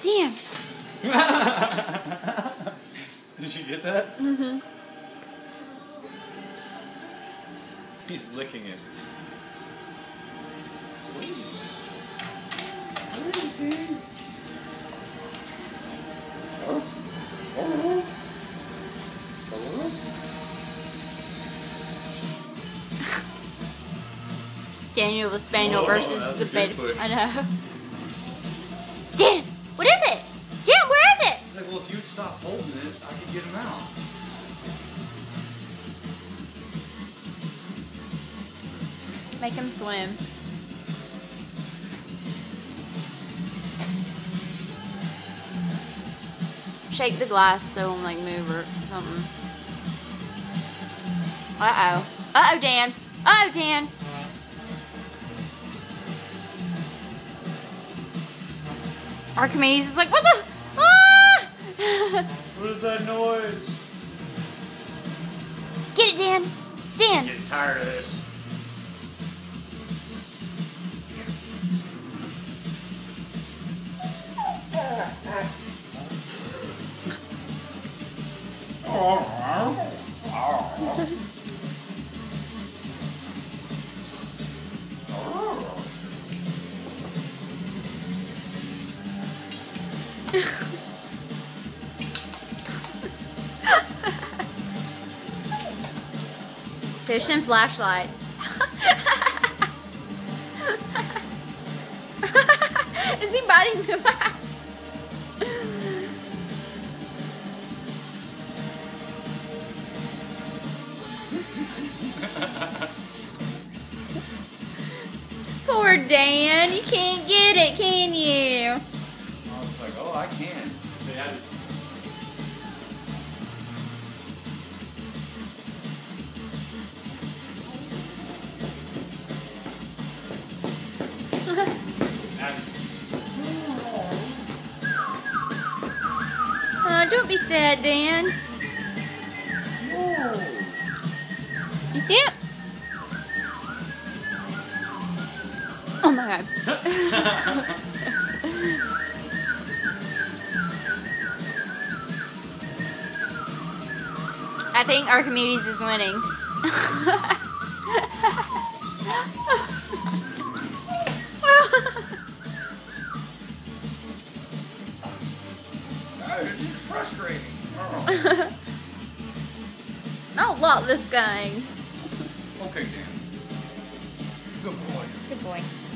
Dan. Did you get that? Mm-hmm. He's licking it. Daniel the Spaniel Whoa, versus the. Bigfoot. I know. Dan, what is it? Dan, where is it? Like, well, if you'd stop holding it, I could get him out. Make him swim. Shake the glass so it won't like move or something. Uh oh. Uh oh, Dan. Uh oh, Dan. Archimedes is like, what the? Ah! What is that noise? Get it, Dan. Dan. getting tired of this. Fish and flashlights. Is he biting the Poor Dan, you can't get it, can you? I was like, I can. They had Oh, don't be sad, Dan. You see it? Oh my god. I think our Archimedes is winning. Oh, this is frustrating. Oh. I don't like this game. Okay, Dan. Good boy. Good boy.